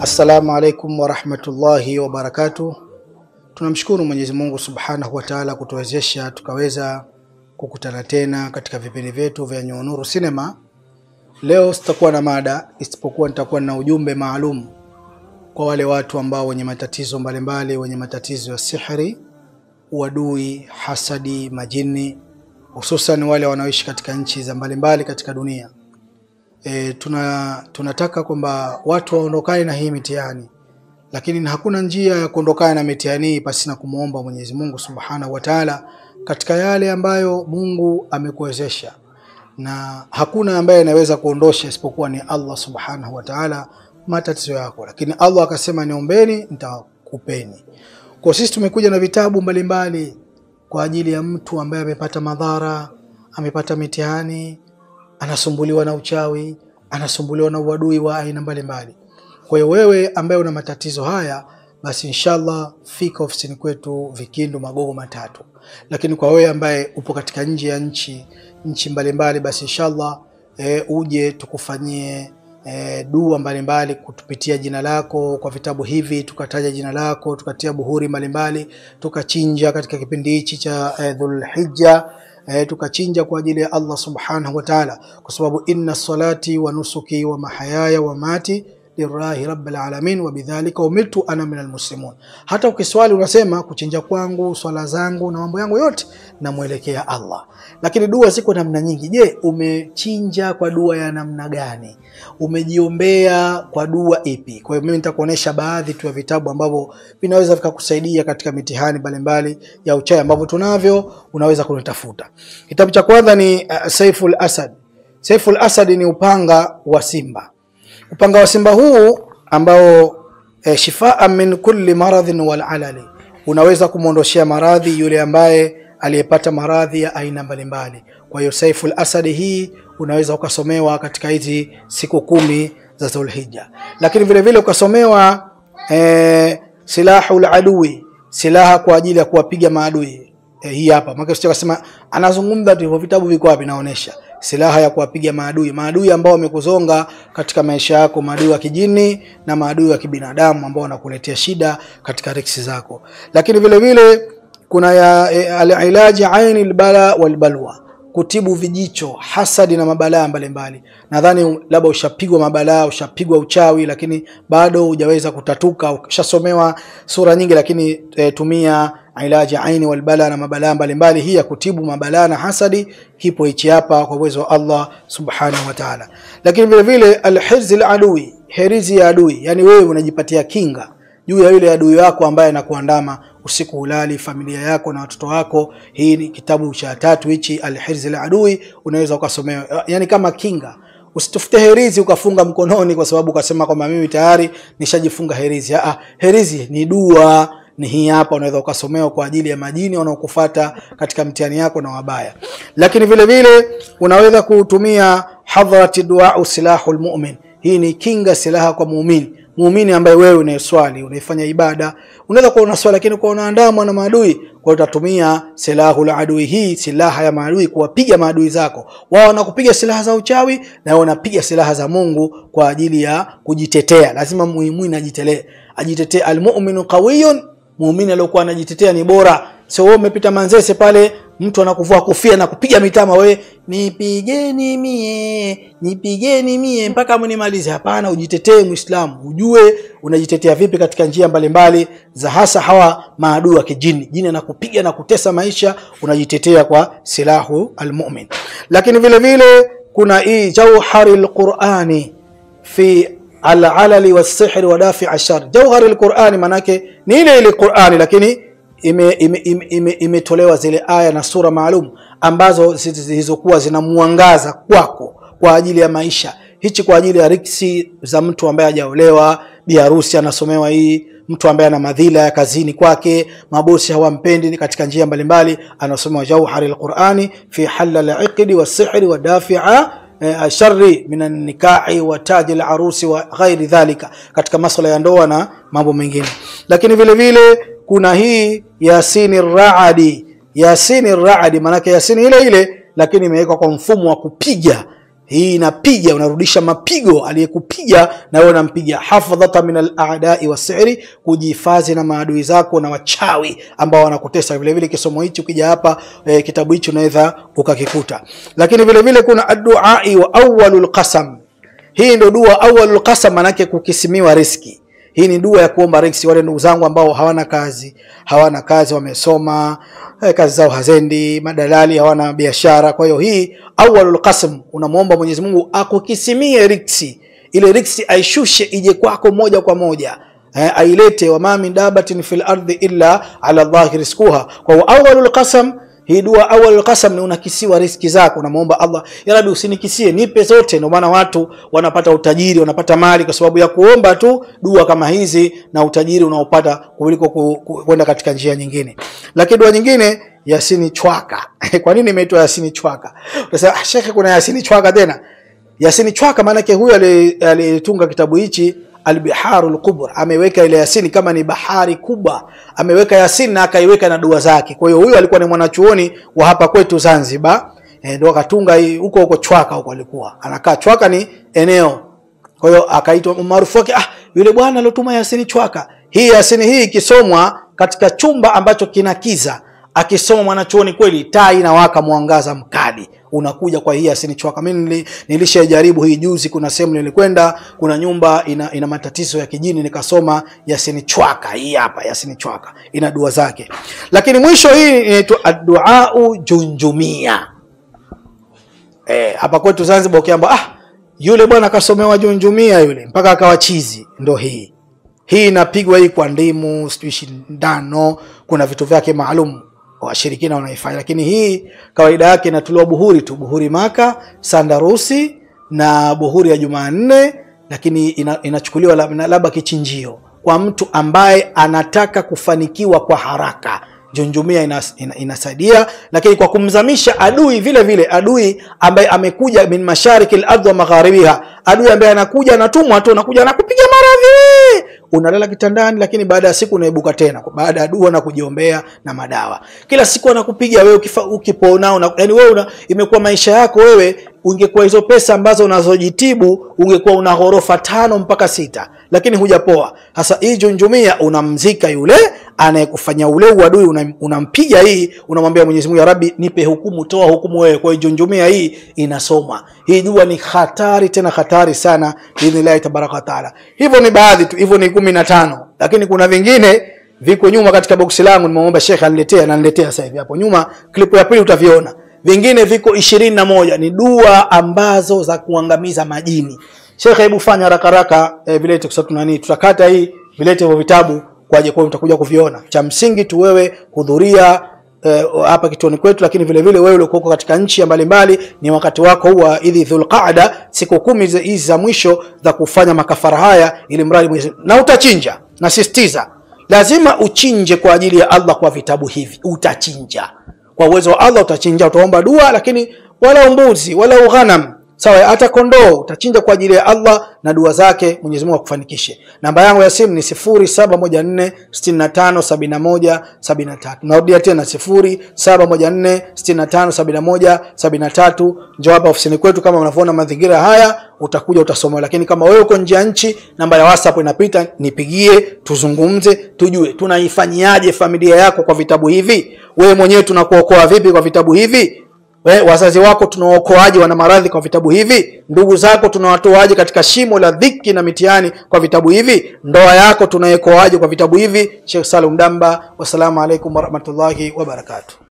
Assalamu alaikum warahmatullahi wabarakatuh. Tunamshukuru Mwenyezi Mungu Subhanahu wa Ta'ala kutuwezesha tukaweza kukutana tena katika vipindi vyetu vya Nyonuru Cinema. Leo sitakuwa na mada isipokuwa nitakuwa na ujumbe maalum kwa wale watu ambao wenye matatizo mbalimbali, wenye matatizo ya sihiri, uadui, hasadi, majini, hususan wale wanaoishi katika nchi za mbalimbali katika dunia. E, tuna tunataka kwamba watu waondokane na hii mitihani, lakini hakuna njia ya kuondokana na mitihani hii pasi na kumwomba Mwenyezi Mungu Subhanahu wa Ta'ala katika yale ambayo Mungu amekuwezesha, na hakuna ambaye anaweza kuondosha isipokuwa ni Allah Subhanahu wa Ta'ala matatizo yako, lakini Allah akasema niombeni, nitakupeni. Kwa sisi tumekuja na vitabu mbalimbali mbali, kwa ajili ya mtu ambaye amepata madhara, amepata mitihani anasumbuliwa na uchawi, anasumbuliwa na uadui wa aina mbalimbali. Kwa hiyo wewe ambaye una matatizo haya, basi inshallah fika ofisini kwetu Vikindu Magogo matatu. Lakini kwa wewe ambaye upo katika nje ya nchi nchi mbalimbali, basi inshallah e, uje tukufanyie e, dua mbalimbali kutupitia jina lako kwa vitabu hivi, tukataja jina lako, tukatia buhuri mbalimbali, tukachinja katika kipindi hichi cha e, Dhulhijja eh, tukachinja kwa ajili ya Allah subhanahu wa ta'ala, kwa sababu inna salati wa nusuki wa mahayaya wa mati lillahi rabbil alamin wa bidhalika umirtu ana minal muslimun. Hata ukiswali unasema kuchinja kwangu, swala zangu na mambo yangu yote namwelekea Allah. Lakini dua ziko namna nyingi. Je, umechinja kwa dua ya namna gani? Umejiombea kwa dua ipi? Kwa hiyo mimi nitakuonesha baadhi tu ya vitabu ambavyo vinaweza vikakusaidia katika mitihani mbalimbali ya uchawi ambavyo tunavyo, unaweza kunitafuta. Kitabu cha kwanza ni uh, Saiful Asad. Saiful Asad ni upanga wa simba. Upanga wa simba huu ambao eh, shifaa min kulli maradhin wal alali, unaweza kumwondoshea maradhi yule ambaye aliyepata maradhi ya aina mbalimbali. Kwa hiyo Saiful Asad hii unaweza ukasomewa katika hizi siku kumi za Dhulhijja, lakini vile vile ukasomewa eh, silahul adui, silaha kwa ajili ya kuwapiga maadui. Eh, hii hapa maana sio kusema anazungumza tu, vitabu viko wapi? Naonesha silaha ya kuwapiga maadui, maadui ambao wamekuzonga katika maisha yako, maadui wa kijini na maadui wa kibinadamu ambao wanakuletea shida katika riksi zako. Lakini vile vile kuna ya e, alilaji aini albala walbalwa, kutibu vijicho, hasadi na mabalaa mbalimbali. Nadhani labda ushapigwa mabalaa, ushapigwa uchawi, lakini bado hujaweza kutatuka. Ushasomewa sura nyingi, lakini e, tumia ilaji aini walbala na mabalaa mbalimbali. Hii ya kutibu mabalaa na hasadi kipo hichi hapa kwa uwezo wa Allah subhanahu wa ta'ala. Lakini vile vile alhirzi aladui, herizi ya adui, yani wewe unajipatia kinga juu ya yule adui wako ambaye anakuandama usiku hulali, familia yako na watoto wako. Hii ni kitabu cha tatu hichi, alhirzi aladui, unaweza ukasomea, yani kama kinga Usitufute herizi ukafunga mkononi kwa sababu ukasema kwamba mimi tayari nishajifunga herizi. Ah, herizi ni dua ni hii hapa, unaweza ukasomewa kwa ajili ya majini wanaokufata katika mtihani yako na wabaya. Lakini vile vile unaweza kutumia hadharati duau silahul mu'min. Hii ni kinga, silaha kwa muumini muumini ambaye wewe unayeswali unaifanya ibada, unaweza kuwa unaswali lakini kwa unaandamwa na maadui, kwa utatumia silahu la adui, hii silaha ya maadui kuwapiga maadui zako. Wao wanakupiga silaha za uchawi na wao wanapiga silaha za Mungu kwa ajili ya kujitetea. Lazima muumini ajitelee, ajitetee. Almu'minu qawiyun, muumini aliyokuwa anajitetea ni bora. Sio wewe umepita Manzese pale mtu anakuvua kofia na kupiga mitama, wewe nipigeni mie, nipigeni mie mpaka mnimalize. Hapana, ujitetee Muislamu, ujue unajitetea vipi katika njia mbalimbali za hasa hawa maadui wa kijini. Jini anakupiga na kutesa maisha, unajitetea kwa silahu almu'min. Lakini vile vile kuna hii jauhari alqurani fi alalali wasihri wa dafi ashar. Jauhari alqurani manake ni ile ile Qurani lakini imetolewa ime, ime, ime, ime zile aya na sura maalum ambazo zilizokuwa zinamwangaza kwako kwa ajili ya maisha. Hichi kwa ajili ya riksi za mtu ambaye hajaolewa, bi harusi anasomewa hii, mtu ambaye ana madhila ya kazini kwake, mabosi hawampendi katika njia mbalimbali, anasomewa jauhari alqurani fi halal aqdi wasihri wa dafi'a shari minan nikahi wa taji larusi wa ghairi dhalika, katika masuala ya ndoa na mambo mengine. Lakini vile vile kuna hii yasini raadi, yasini raadi maanake yasini ile ile, lakini imewekwa kwa mfumo wa kupiga hii inapiga unarudisha mapigo aliyekupiga na wewe unampiga. Hafadhata min aladai wasiri kujihifadhi na maadui zako na wachawi ambao wanakutesa. Vile vile kisomo hichi ukija hapa e, kitabu hichi unaweza ukakikuta. Lakini vile vile kuna adduai wa awwalul qasam. Hii ndio dua awwalul qasam manake kukisimiwa riski hii ni dua ya kuomba riziki. wale ndugu zangu ambao hawana kazi hawana kazi wamesoma eh, kazi zao hazendi madalali hawana biashara kwa hiyo hii awwalul qasm unamwomba Mwenyezi Mungu akukisimie riksi ile riksi aishushe ije kwako moja kwa moja eh, ailete wama min dabatin fil ardi illa ala llahi rizquha kwa hiyo awwalul qasam hii dua awal qasam ni unakisiwa riski zako unamuomba Allah. Ya Rabbi usinikisie nipe zote. Ndio maana watu wanapata utajiri wanapata mali kwa sababu ya kuomba tu dua kama hizi na utajiri unaopata kuliko kwenda katika njia nyingine. Lakini dua nyingine yasini chwaka. Kwa nini imeitwa yasini chwaka? Unasema ah, shekhe kuna yasini chwaka tena? Yasini chwaka maana yake huyu alitunga kitabu hichi albiharu lkubra ameweka ile yasini kama ni bahari kubwa. Ameweka yasini na akaiweka na dua zake. Kwa hiyo huyu alikuwa ni mwanachuoni wa hapa kwetu zanzibar. E, ndo akatunga huko huko chwaka huko alikuwa. Anakaa chwaka ni eneo. Kwa hiyo akaitwa maarufu wake ah yule bwana aliotuma yasini chwaka. Hii yasini hii ikisomwa katika chumba ambacho kina kiza akisoma mwanachuoni kweli taa inawaka mwangaza mkali. Unakuja kwa hii asinichwaka. mimi nilishajaribu hii juzi kuna sehemu nilikwenda kuna nyumba ina, ina matatizo ya kijini nikasoma yasini chwaka hii hapa yasini chwaka ina dua zake. Lakini mwisho hii inaitwa adduau junjumia. Eh, hapa kwetu Zanzibar ukiamba ah yule bwana akasomewa junjumia yule mpaka akawa chizi ndo hii. Hii inapigwa hii kwa ndimu sijui shindano kuna vitu vyake maalum washirikina wanaifanya. Lakini hii kawaida yake inatuliwa buhuri tu. Buhuri maka sandarusi na buhuri ya jumanne lakini ina, inachukuliwa labda kichinjio kwa mtu ambaye anataka kufanikiwa kwa haraka. Junjumia inas, ina, inasaidia lakini kwa kumzamisha adui vile vile adui ambaye amekuja min mashariki lardhi wa magharibiha adui ambaye anakuja anatumwa tu anakuja anakupiga maradhi unalala kitandani lakini baada ya siku unaibuka tena baada ya dua na kujiombea na madawa. Kila siku anakupiga wewe ukiponao yani wewe una, imekuwa maisha yako wewe ungekuwa hizo pesa ambazo unazojitibu ungekuwa una ghorofa tano mpaka sita lakini hujapoa. Hasa hii junjumia unamzika yule anayekufanya ule uadui unampiga una hii unamwambia Mwenyezi Mungu ya Rabbi nipe hukumu toa hukumu wewe. Kwa hiyo junjumia hii inasoma hii dua ni hatari tena hatari sana biidhnillahi tabaraka taala. Hivyo ni baadhi tu hivyo ni kumi na tano. Lakini kuna vingine viko nyuma katika boksi langu nimeomba shekhe aniletee, na niletea sasa hivi hapo. Nyuma klipu ya pili utaviona vingine viko ishirini na moja. Ni dua ambazo za kuangamiza majini. Shekhe hebu fanya haraka haraka eh, vilete nani tutakata hii vilete hivyo vitabu kwaje kwa mtakuja kuviona. Cha msingi tu wewe hudhuria hapa eh, kituoni kwetu lakini vile vile wewe uliokuwa katika nchi mbalimbali ni wakati wako huu wa idhi dhulqaada siku kumi hizi za mwisho za kufanya makafara haya ili mradi na utachinja nasisitiza lazima uchinje kwa ajili ya Allah kwa vitabu hivi. Utachinja kwa uwezo wa Allah utachinja utaomba dua lakini wala mbuzi wala ghanam sawa hata kondoo utachinja kwa ajili ya Allah na dua zake Mwenyezi Mungu akufanikishe. Namba yangu ya simu ni 0714657173 narudia tena 0714657173 njoo hapa ofisini kwetu kama unavyoona mazingira haya utakuja utasoma. Lakini kama wewe uko nje ya nchi namba ya WhatsApp inapita nipigie tuzungumze tujue tunaifanyiaje familia yako kwa vitabu hivi? Wewe mwenyewe tunakuokoa vipi kwa vitabu hivi We, wazazi wako tunawaokoaje? Wana maradhi kwa vitabu hivi? Ndugu zako tunawatoaje katika shimo la dhiki na mitihani kwa vitabu hivi? Ndoa yako tunaekoaje kwa vitabu hivi? Sheikh Salum Damba wassalamu alaikum warahmatullahi wabarakatuh